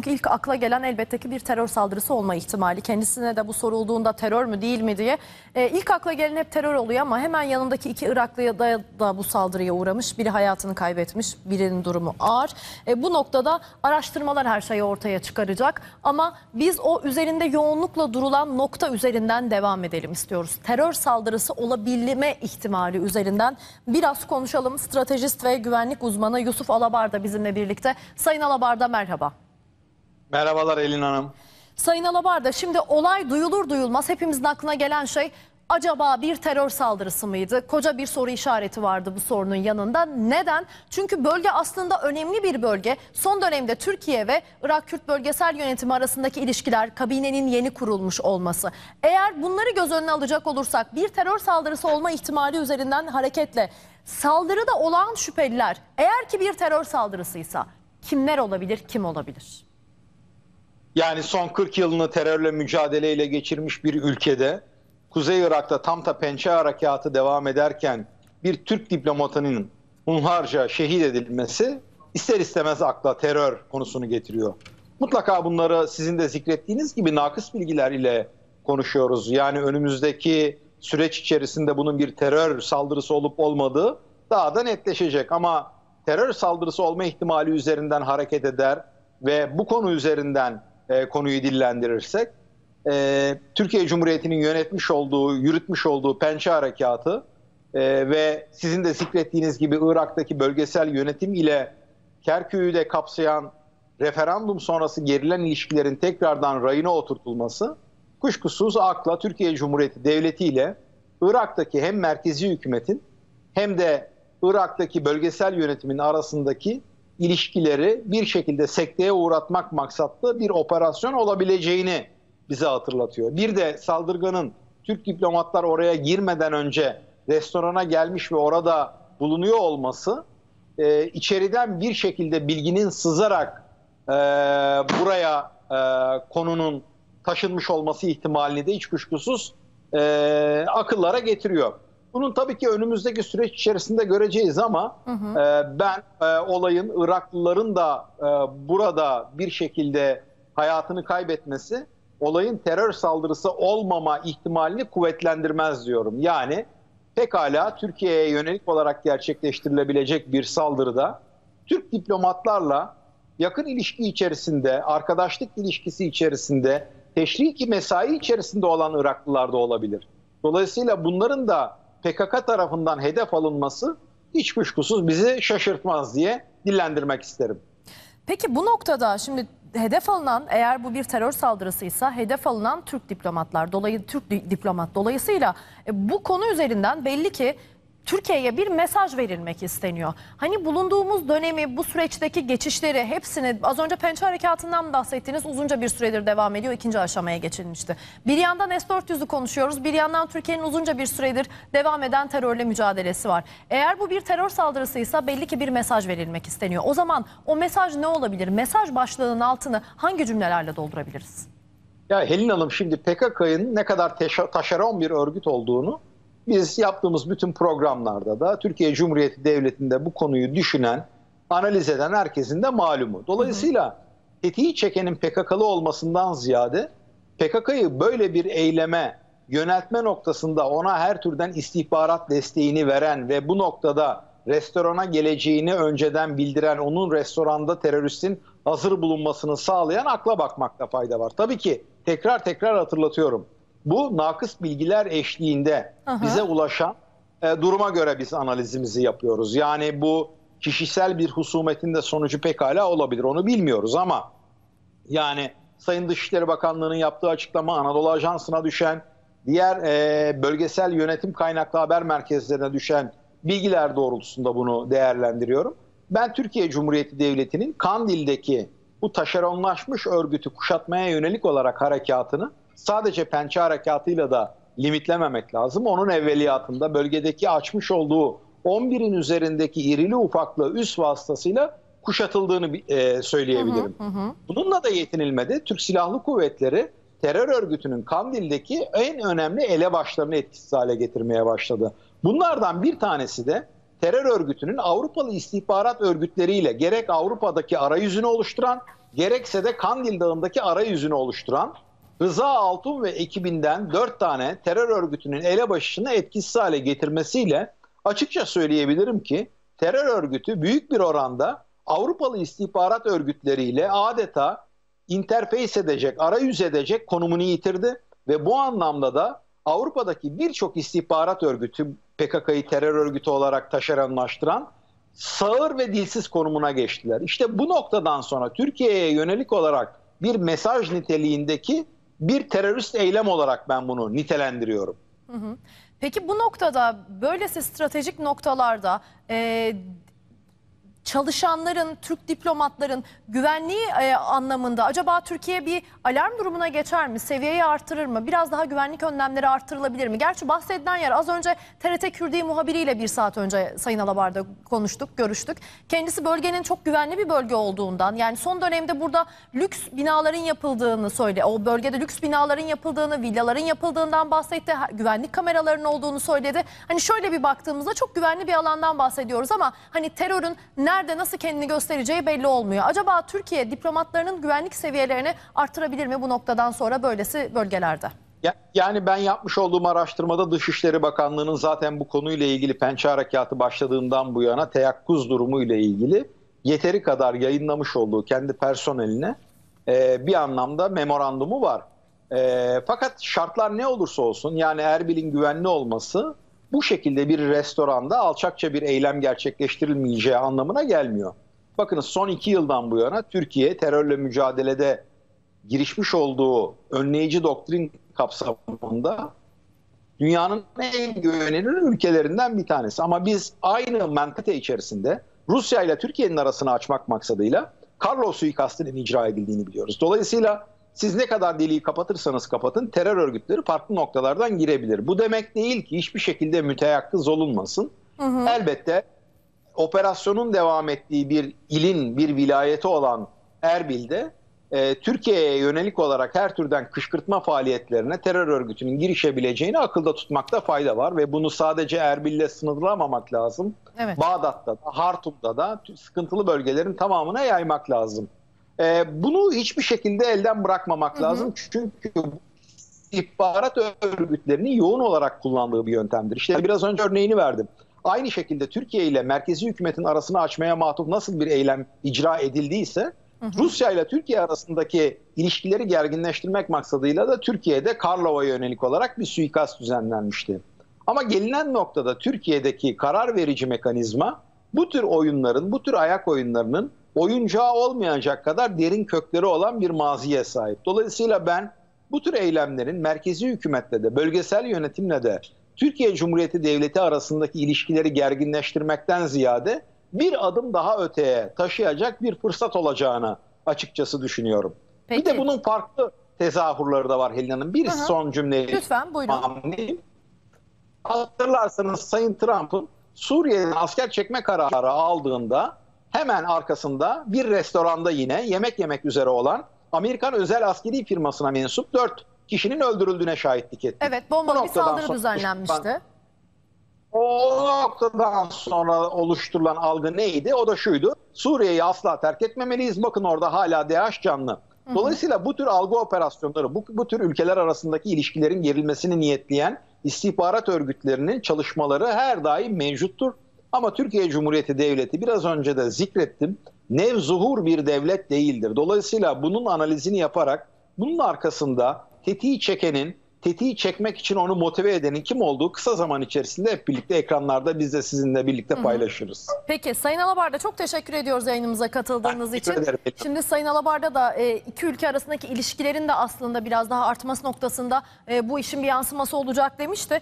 Çünkü ilk akla gelen elbette ki bir terör saldırısı olma ihtimali. Kendisine de bu sorulduğunda terör mü değil mi diye. E, ilk akla gelen hep terör oluyor ama hemen yanındaki iki Iraklıya da, da bu saldırıya uğramış. Biri hayatını kaybetmiş, birinin durumu ağır. E, bu noktada araştırmalar her şeyi ortaya çıkaracak. Ama biz o üzerinde yoğunlukla durulan nokta üzerinden devam edelim istiyoruz. Terör saldırısı olabilme ihtimali üzerinden biraz konuşalım. Stratejist ve güvenlik uzmanı Yusuf Alabar da bizimle birlikte. Sayın Alabar da merhaba. Merhabalar Elin Hanım. Sayın Alabarda şimdi olay duyulur duyulmaz hepimizin aklına gelen şey acaba bir terör saldırısı mıydı? Koca bir soru işareti vardı bu sorunun yanında. Neden? Çünkü bölge aslında önemli bir bölge. Son dönemde Türkiye ve Irak Kürt Bölgesel Yönetimi arasındaki ilişkiler, kabinenin yeni kurulmuş olması. Eğer bunları göz önüne alacak olursak bir terör saldırısı olma ihtimali üzerinden hareketle saldırıda olağan şüpheliler eğer ki bir terör saldırısıysa kimler olabilir, kim olabilir? Yani son 40 yılını terörle mücadeleyle geçirmiş bir ülkede Kuzey Irak'ta tam da pençe harekatı devam ederken bir Türk diplomatının hunharca şehit edilmesi ister istemez akla terör konusunu getiriyor. Mutlaka bunları sizin de zikrettiğiniz gibi nakıs bilgiler ile konuşuyoruz. Yani önümüzdeki süreç içerisinde bunun bir terör saldırısı olup olmadığı daha da netleşecek. Ama terör saldırısı olma ihtimali üzerinden hareket eder ve bu konu üzerinden e, konuyu dillendirirsek e, Türkiye Cumhuriyeti'nin yönetmiş olduğu, yürütmüş olduğu pençe harekatı e, ve sizin de zikrettiğiniz gibi Irak'taki bölgesel yönetim ile Kerkük'ü de kapsayan referandum sonrası gerilen ilişkilerin tekrardan rayına oturtulması kuşkusuz akla Türkiye Cumhuriyeti Devleti ile Irak'taki hem merkezi hükümetin hem de Irak'taki bölgesel yönetimin arasındaki ilişkileri bir şekilde sekteye uğratmak maksatlı bir operasyon olabileceğini bize hatırlatıyor. Bir de saldırganın Türk diplomatlar oraya girmeden önce restorana gelmiş ve orada bulunuyor olması e, içeriden bir şekilde bilginin sızarak e, buraya e, konunun taşınmış olması ihtimalini de hiç kuşkusuz e, akıllara getiriyor. Bunun tabii ki önümüzdeki süreç içerisinde göreceğiz ama hı hı. E, ben e, olayın Iraklıların da e, burada bir şekilde hayatını kaybetmesi olayın terör saldırısı olmama ihtimalini kuvvetlendirmez diyorum. Yani pekala Türkiye'ye yönelik olarak gerçekleştirilebilecek bir saldırıda Türk diplomatlarla yakın ilişki içerisinde, arkadaşlık ilişkisi içerisinde, teşriki mesai içerisinde olan Iraklılar da olabilir. Dolayısıyla bunların da PKK tarafından hedef alınması hiç kuşkusuz bizi şaşırtmaz diye dillendirmek isterim. Peki bu noktada şimdi hedef alınan eğer bu bir terör saldırısıysa hedef alınan Türk diplomatlar dolayı Türk diplomat dolayısıyla e, bu konu üzerinden belli ki Türkiye'ye bir mesaj verilmek isteniyor. Hani bulunduğumuz dönemi, bu süreçteki geçişleri hepsini az önce pençe harekatından bahsettiğiniz uzunca bir süredir devam ediyor. ikinci aşamaya geçilmişti. Bir yandan S-400'ü konuşuyoruz. Bir yandan Türkiye'nin uzunca bir süredir devam eden terörle mücadelesi var. Eğer bu bir terör saldırısıysa belli ki bir mesaj verilmek isteniyor. O zaman o mesaj ne olabilir? Mesaj başlığının altını hangi cümlelerle doldurabiliriz? Ya Helin Hanım şimdi PKK'nın ne kadar taşeron bir örgüt olduğunu biz yaptığımız bütün programlarda da Türkiye Cumhuriyeti Devleti'nde bu konuyu düşünen, analiz eden herkesin de malumu. Dolayısıyla tetiği çekenin PKK'lı olmasından ziyade PKK'yı böyle bir eyleme yöneltme noktasında ona her türden istihbarat desteğini veren ve bu noktada restorana geleceğini önceden bildiren, onun restoranda teröristin hazır bulunmasını sağlayan akla bakmakta fayda var. Tabii ki tekrar tekrar hatırlatıyorum bu nakıs bilgiler eşliğinde Aha. bize ulaşan e, duruma göre biz analizimizi yapıyoruz. Yani bu kişisel bir husumetin de sonucu pekala olabilir. Onu bilmiyoruz ama yani Sayın Dışişleri Bakanlığı'nın yaptığı açıklama Anadolu Ajansı'na düşen, diğer e, bölgesel yönetim kaynaklı haber merkezlerine düşen bilgiler doğrultusunda bunu değerlendiriyorum. Ben Türkiye Cumhuriyeti Devleti'nin Kandil'deki bu taşeronlaşmış örgütü kuşatmaya yönelik olarak harekatını sadece pençe harekatıyla da limitlememek lazım. Onun evveliyatında bölgedeki açmış olduğu 11'in üzerindeki irili ufaklı üst vasıtasıyla kuşatıldığını e, söyleyebilirim. Hı hı hı. Bununla da yetinilmedi. Türk Silahlı Kuvvetleri terör örgütünün Kandil'deki en önemli elebaşlarını etkisiz hale getirmeye başladı. Bunlardan bir tanesi de terör örgütünün Avrupalı istihbarat örgütleriyle gerek Avrupa'daki arayüzünü oluşturan gerekse de Kandil Dağı'ndaki arayüzünü oluşturan Rıza Altun ve ekibinden dört tane terör örgütünün elebaşını etkisiz hale getirmesiyle açıkça söyleyebilirim ki terör örgütü büyük bir oranda Avrupalı istihbarat örgütleriyle adeta interface edecek, arayüz edecek konumunu yitirdi ve bu anlamda da Avrupa'daki birçok istihbarat örgütü PKK'yı terör örgütü olarak taşeronlaştıran sağır ve dilsiz konumuna geçtiler. İşte bu noktadan sonra Türkiye'ye yönelik olarak bir mesaj niteliğindeki bir terörist eylem olarak ben bunu nitelendiriyorum. Peki bu noktada böylesi stratejik noktalarda e, çalışanların, Türk diplomatların güvenliği e, anlamında acaba Türkiye bir alarm durumuna geçer mi? Seviyeyi artırır mı? Biraz daha güvenlik önlemleri artırılabilir mi? Gerçi bahsedilen yer az önce TRT Kürdi muhabiriyle bir saat önce Sayın Alabar'da konuştuk, görüştük. Kendisi bölgenin çok güvenli bir bölge olduğundan yani son dönemde burada lüks binaların yapıldığını söyle. O bölgede lüks binaların yapıldığını, villaların yapıldığından bahsetti. Güvenlik kameralarının olduğunu söyledi. Hani şöyle bir baktığımızda çok güvenli bir alandan bahsediyoruz ama hani terörün nerede nasıl kendini göstereceği belli olmuyor. Acaba Türkiye diplomatlarının güvenlik seviyelerini artırabilir mi bu noktadan sonra böylesi bölgelerde? Ya- Yani ben yapmış olduğum araştırmada Dışişleri Bakanlığı'nın zaten bu konuyla ilgili pençe harekatı başladığından bu yana teyakkuz durumu ile ilgili yeteri kadar yayınlamış olduğu kendi personeline e, bir anlamda memorandumu var. E, fakat şartlar ne olursa olsun yani Erbil'in güvenli olması bu şekilde bir restoranda alçakça bir eylem gerçekleştirilmeyeceği anlamına gelmiyor. Bakınız son iki yıldan bu yana Türkiye terörle mücadelede girişmiş olduğu önleyici doktrin kapsamında dünyanın en güvenilir ülkelerinden bir tanesi. Ama biz aynı mentalite içerisinde Rusya ile Türkiye'nin arasını açmak maksadıyla Karlov suikastının icra edildiğini biliyoruz. Dolayısıyla siz ne kadar deliği kapatırsanız kapatın terör örgütleri farklı noktalardan girebilir. Bu demek değil ki hiçbir şekilde müteyakkız olunmasın. Elbette operasyonun devam ettiği bir ilin, bir vilayeti olan Erbil'de e, Türkiye'ye yönelik olarak her türden kışkırtma faaliyetlerine terör örgütünün girişebileceğini akılda tutmakta fayda var ve bunu sadece Erbil'le sınırlamamak lazım. Evet. Bağdat'ta da, Hartum'da da sıkıntılı bölgelerin tamamına yaymak lazım. E, bunu hiçbir şekilde elden bırakmamak lazım çünkü istihbarat örgütlerinin yoğun olarak kullandığı bir yöntemdir. İşte biraz önce örneğini verdim. Aynı şekilde Türkiye ile merkezi hükümetin arasını açmaya matuf nasıl bir eylem icra edildiyse Rusya ile Türkiye arasındaki ilişkileri gerginleştirmek maksadıyla da Türkiye'de Karlov'a yönelik olarak bir suikast düzenlenmişti. Ama gelinen noktada Türkiye'deki karar verici mekanizma bu tür oyunların, bu tür ayak oyunlarının oyuncağı olmayacak kadar derin kökleri olan bir maziye sahip. Dolayısıyla ben bu tür eylemlerin merkezi hükümetle de bölgesel yönetimle de Türkiye Cumhuriyeti Devleti arasındaki ilişkileri gerginleştirmekten ziyade bir adım daha öteye taşıyacak bir fırsat olacağını açıkçası düşünüyorum. Peki. Bir de bunun farklı tezahürleri de var Helin Hanım. Bir Hı hı. son cümleyi Lütfen buyurun. Hatırlarsanız Sayın Trump'ın Suriye'den asker çekme kararı aldığında hemen arkasında bir restoranda yine yemek yemek üzere olan Amerikan özel askeri firmasına mensup 4 kişinin öldürüldüğüne şahitlik ettik. Evet bombalı bir saldırı sonra- düzenlenmişti. O noktadan sonra oluşturulan algı neydi? O da şuydu. Suriye'yi asla terk etmemeliyiz. Bakın orada hala DAEŞ canlı. Dolayısıyla bu tür algı operasyonları, bu, bu tür ülkeler arasındaki ilişkilerin gerilmesini niyetleyen istihbarat örgütlerinin çalışmaları her daim mevcuttur. Ama Türkiye Cumhuriyeti Devleti biraz önce de zikrettim. Nevzuhur bir devlet değildir. Dolayısıyla bunun analizini yaparak bunun arkasında tetiği çekenin, tetiği çekmek için onu motive edenin kim olduğu kısa zaman içerisinde hep birlikte ekranlarda biz de sizinle birlikte paylaşırız. Peki Sayın Alabar'da çok teşekkür ediyoruz yayınımıza katıldığınız Ben için. ederim. Şimdi Sayın Alabar'da da e, iki ülke arasındaki ilişkilerin de aslında biraz daha artması noktasında e, bu işin bir yansıması olacak demişti.